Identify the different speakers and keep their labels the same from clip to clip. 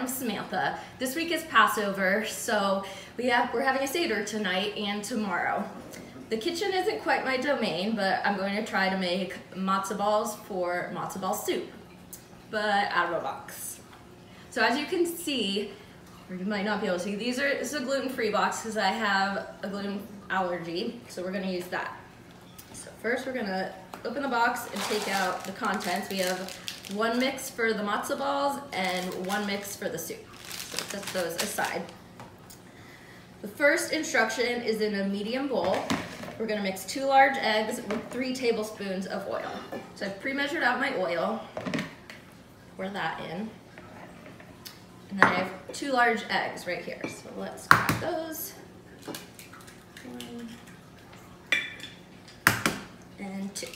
Speaker 1: I'm Samantha. This week is Passover, so we have we're having a Seder tonight and tomorrow. The kitchen isn't quite my domain, but I'm going to try to make matzo balls for matzo ball soup, but out of a box. So as you can see, or you might not be able to see, these are this is a gluten-free box because I have a gluten allergy, so we're gonna use that. So first we're gonna open the box and take out the contents. We have one mix for the matzo balls and one mix for the soup. So set those aside. The first instruction is in a medium bowl. We're gonna mix two large eggs with three tablespoons of oil. So I've pre-measured out my oil. Pour that in. And then I have two large eggs right here. So let's crack those. One and two.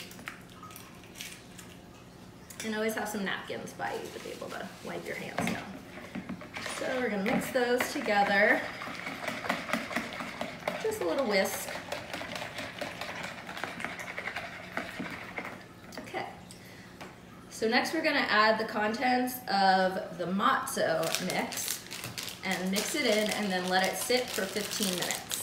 Speaker 1: And always have some napkins by you to be able to wipe your hands down. So we're gonna mix those together. Just a little whisk. Okay. So next we're gonna add the contents of the matzo mix and mix it in and then let it sit for 15 minutes.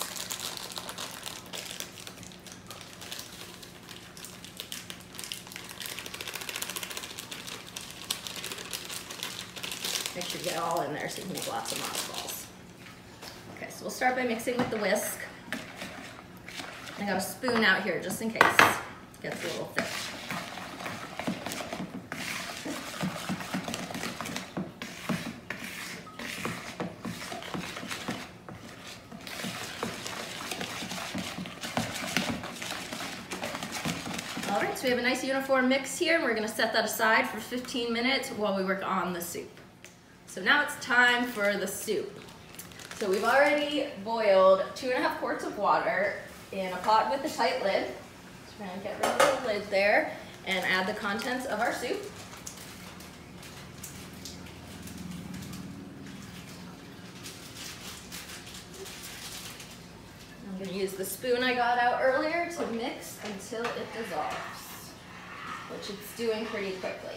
Speaker 1: Make sure you get all in there so you can make lots of matzo balls. Okay, so we'll start by mixing with the whisk. I got a spoon out here just in case it gets a little thick. All right, so we have a nice uniform mix here, and we're gonna set that aside for 15 minutes while we work on the soup. So now it's time for the soup. So we've already boiled two and a half quarts of water in a pot with a tight lid. So we're gonna get rid of the lid there and add the contents of our soup. I'm gonna use the spoon I got out earlier to mix until it dissolves, which it's doing pretty quickly.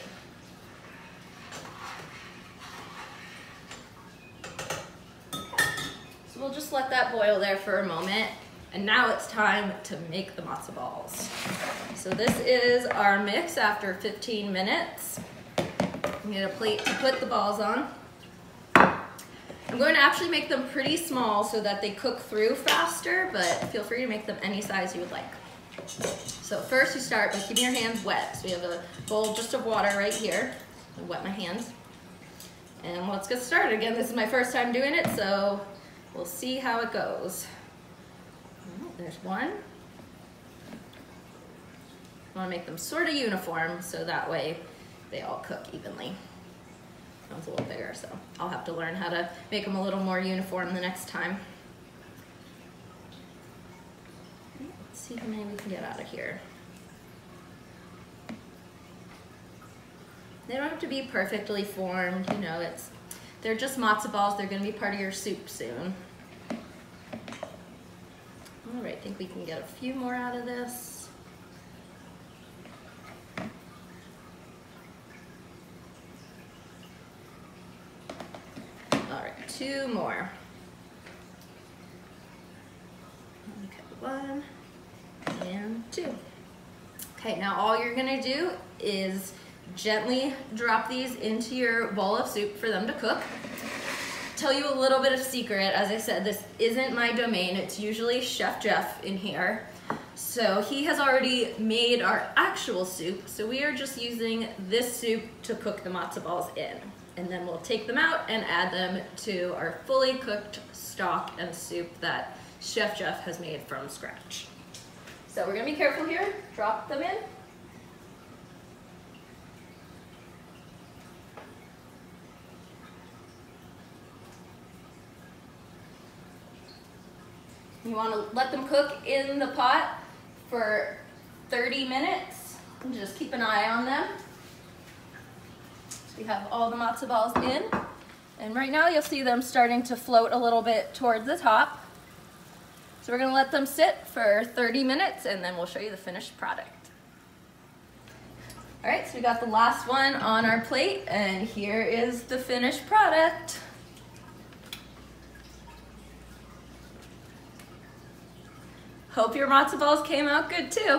Speaker 1: So we'll just let that boil there for a moment. And now it's time to make the matzo balls. So this is our mix after 15 minutes. I'm need a plate to put the balls on. I'm going to actually make them pretty small so that they cook through faster, but feel free to make them any size you would like. So first you start by keeping your hands wet. So we have a bowl just of water right here. I wet my hands. And let's get started. Again, this is my first time doing it, so we'll see how it goes. Oh, there's one. I want to make them sort of uniform so that way they all cook evenly. One's a little bigger, so I'll have to learn how to make them a little more uniform the next time. Let's see how many we can get out of here. They don't have to be perfectly formed, you know, it's they're just matzo balls, they're gonna be part of your soup soon. All right, I think we can get a few more out of this. All right, two more. Okay, one and two. Okay, now all you're gonna do is gently drop these into your bowl of soup for them to cook. Tell you a little bit of secret, as I said, this isn't my domain. It's usually Chef Jeff in here. So he has already made our actual soup. So we are just using this soup to cook the matzo balls in. And then we'll take them out and add them to our fully cooked stock and soup that Chef Jeff has made from scratch. So we're gonna be careful here, drop them in. You want to let them cook in the pot for 30 minutes just keep an eye on them. We have all the matzo balls in. And right now you'll see them starting to float a little bit towards the top. So we're gonna let them sit for 30 minutes and then we'll show you the finished product. All right, so we got the last one on our plate, and here is the finished product. Hope your matzo balls came out good too.